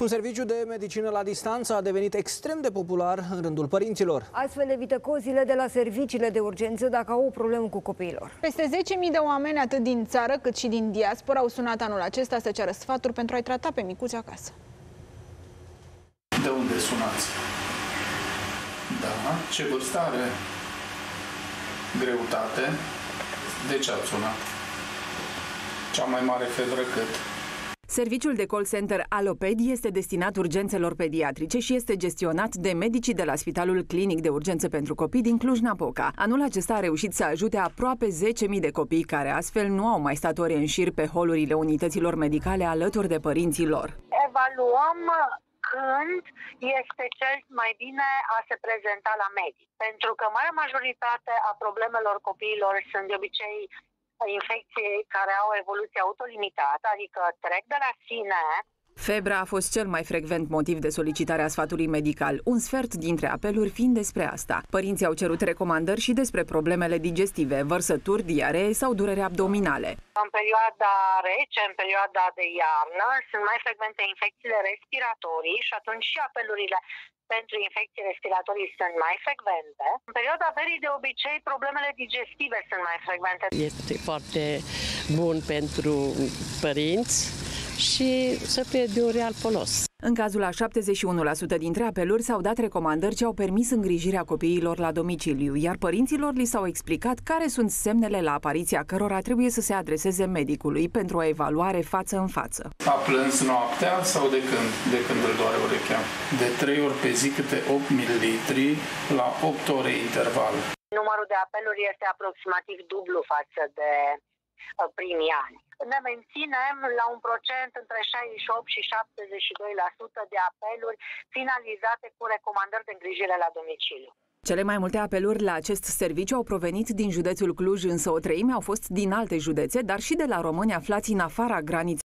Un serviciu de medicină la distanță a devenit extrem de popular în rândul părinților. Astfel evită cozile de la serviciile de urgență dacă au o problemă cu copiilor. Peste 10.000 de oameni, atât din țară cât și din diaspora, au sunat anul acesta să ceară sfaturi pentru a-i trata pe micuți acasă. De unde sunați? Da. Ce vârstă are? Greutate? De ce ați sunat? Cea mai mare febră cât? Serviciul de call center Aloped este destinat urgențelor pediatrice și este gestionat de medicii de la Spitalul Clinic de Urgență pentru Copii din Cluj-Napoca. Anul acesta a reușit să ajute aproape 10.000 de copii care astfel nu au mai stat ore în șir pe holurile unităților medicale alături de părinții lor. Evaluăm când este cel mai bine a se prezenta la medic. Pentru că marea majoritate a problemelor copiilor sunt de obicei infecții care au evoluție autolimitată, adică trec de la sine Febra a fost cel mai frecvent motiv de solicitare a sfatului medical, un sfert dintre apeluri fiind despre asta. Părinții au cerut recomandări și despre problemele digestive, vărsături, diaree sau durere abdominale. În perioada rece, în perioada de iarnă, sunt mai frecvente infecțiile respiratorii și atunci și apelurile pentru infecții respiratorii sunt mai frecvente. În perioada verii, de obicei, problemele digestive sunt mai frecvente. Este foarte bun pentru părinți și să fie de un real folos. În cazul a 71% dintre apeluri s-au dat recomandări ce au permis îngrijirea copiilor la domiciliu, iar părinților li s-au explicat care sunt semnele la apariția cărora trebuie să se adreseze medicului pentru o evaluare față în față. A plâns noaptea sau de când? De când îl doare urechea? De 3 ori pe zi câte 8 ml la 8 ore interval. Numărul de apeluri este aproximativ dublu față de uh, primii ani ne menținem la un procent între 68 și 72% de apeluri finalizate cu recomandări de îngrijire la domiciliu. Cele mai multe apeluri la acest serviciu au provenit din județul Cluj, însă o treime au fost din alte județe, dar și de la români aflați în afara graniței